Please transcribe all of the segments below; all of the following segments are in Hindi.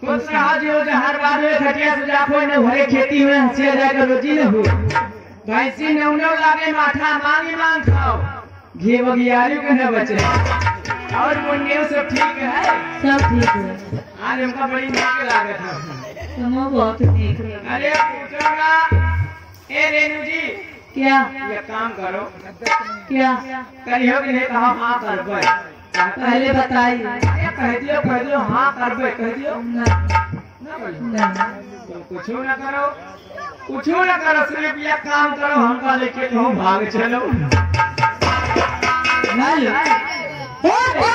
कुछ जो हर बार में खटिया सुजा कोई न खेती में हंसिया जाकर रोजी न हो भैंसी ने लागे माथा मांगी मांग खाओ। घी बगियारी के न बचे और मुन्ने सब ठीक है? सब ठीक है। आज हमका बड़ी नीक लागत है। तुम बहुत ठीक है। अरे पूछोगा? ए रेणु जी। क्या? ये काम करो। क्या? कहियो कि नहीं कहा हाँ करबे। पहले बताइए। अरे कह दियो कह दियो हाँ करबे। कह दियो। कुछ ना। नहीं करो। कुछ न करो सिर्फ़ ये काम करो हमका लेके तुम भाग चलो। हेलो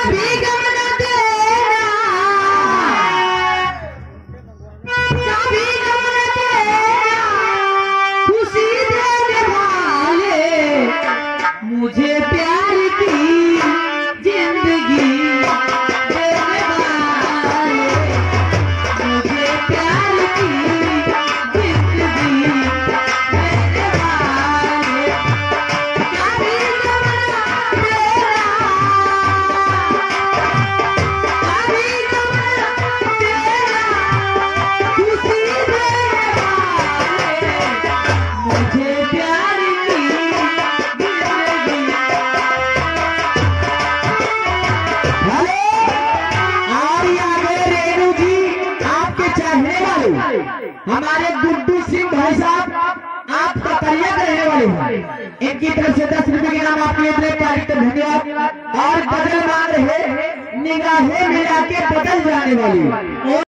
हमारे गुड्डू सिंह भाई साहब, आप करियर रहने वाले हैं। इनकी तरफ़ से दस रुपए के नाम आपके लिए तारीख धन्यवाद। और बदल मार है, निगाहें मिला के बदल जाने वाली।